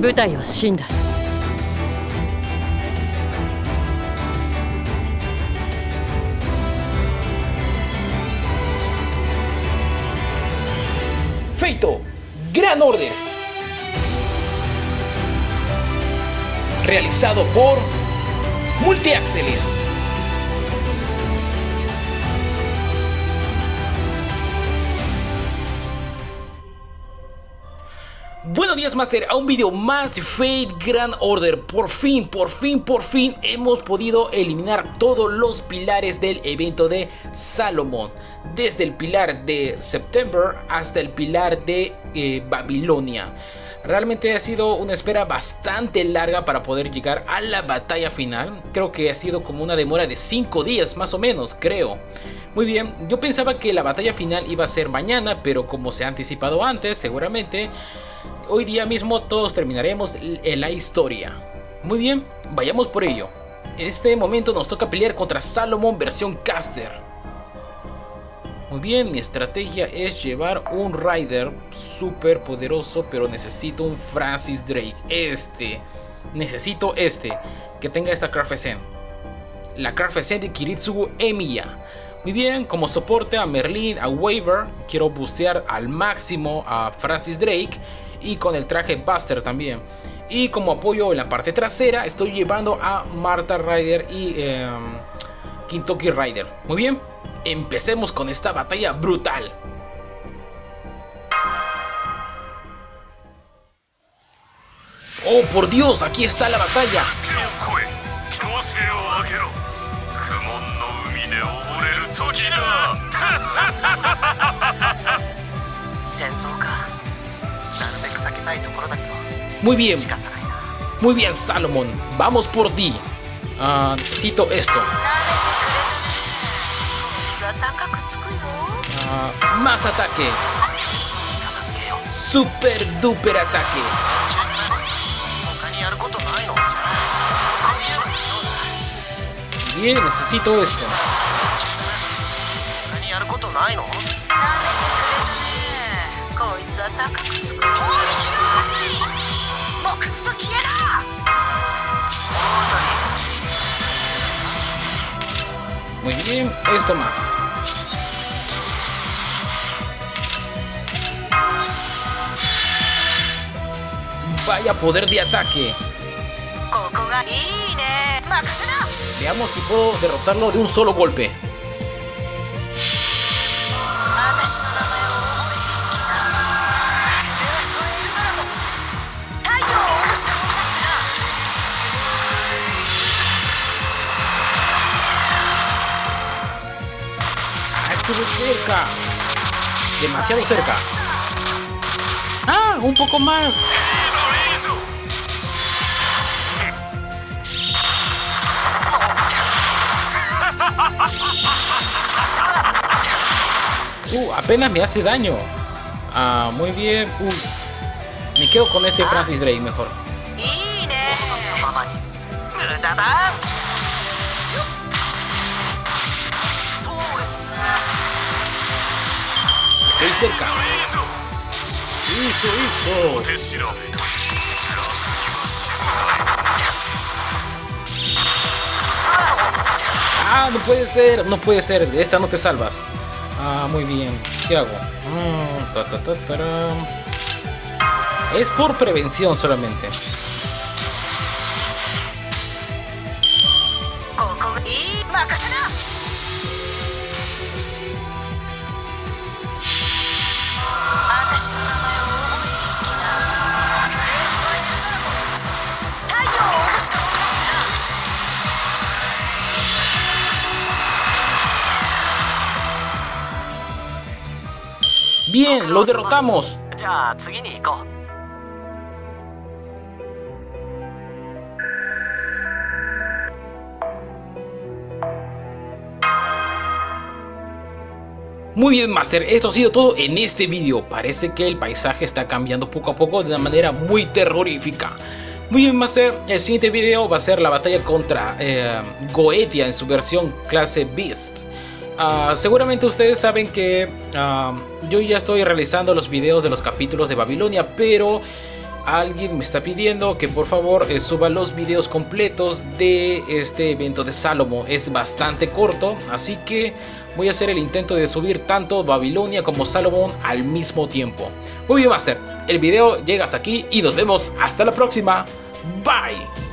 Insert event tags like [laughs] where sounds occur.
部隊は死んだ Feito, Gran Order. Realizado por Multiaxeles. Buenos días Master, a un video más de Fate Grand Order. Por fin, por fin, por fin hemos podido eliminar todos los pilares del evento de Salomón. Desde el pilar de September hasta el pilar de eh, Babilonia. Realmente ha sido una espera bastante larga para poder llegar a la batalla final. Creo que ha sido como una demora de 5 días más o menos, creo. Muy bien, yo pensaba que la batalla final iba a ser mañana, pero como se ha anticipado antes, seguramente hoy día mismo todos terminaremos la historia. Muy bien, vayamos por ello. En este momento nos toca pelear contra Salomon versión caster. Muy bien, mi estrategia es llevar un Rider súper poderoso, pero necesito un Francis Drake. Este, necesito este, que tenga esta Carfesen. La Carfesen de Kiritsugu Emiya. Muy bien, como soporte a Merlin, a Waver, quiero boostear al máximo a Francis Drake y con el traje Buster también. Y como apoyo en la parte trasera estoy llevando a Marta Rider y eh, Kintoki Rider. Muy bien, empecemos con esta batalla brutal. Oh, por Dios, aquí está la batalla. [laughs] Muy bien. Muy bien, Salomón. Vamos por ti. Uh, necesito esto. Más ataque. Super duper ataque. Bien, necesito esto. esto más. vaya poder de ataque. Veamos si puedo derrotarlo de un solo golpe. Estuve cerca. Demasiado cerca. Ah, un poco más. Uh, apenas me hace daño. Ah, muy bien. Me quedo con este Francis Drake mejor. Cerca. Ah, no puede ser, no puede ser. De esta no te salvas. Ah, muy bien. ¿Qué hago? Mm. Es por prevención solamente. Bien, lo derrotamos. Muy bien Master, esto ha sido todo en este vídeo. Parece que el paisaje está cambiando poco a poco de una manera muy terrorífica. Muy bien Master, el siguiente video va a ser la batalla contra eh, Goetia en su versión clase Beast. Ah, seguramente ustedes saben que ah, yo ya estoy realizando los videos de los capítulos de Babilonia, pero alguien me está pidiendo que por favor eh, suba los videos completos de este evento de Salomón. Es bastante corto, así que voy a hacer el intento de subir tanto Babilonia como Salomón al mismo tiempo. Muy bien, Master. El video llega hasta aquí y nos vemos hasta la próxima. Bye.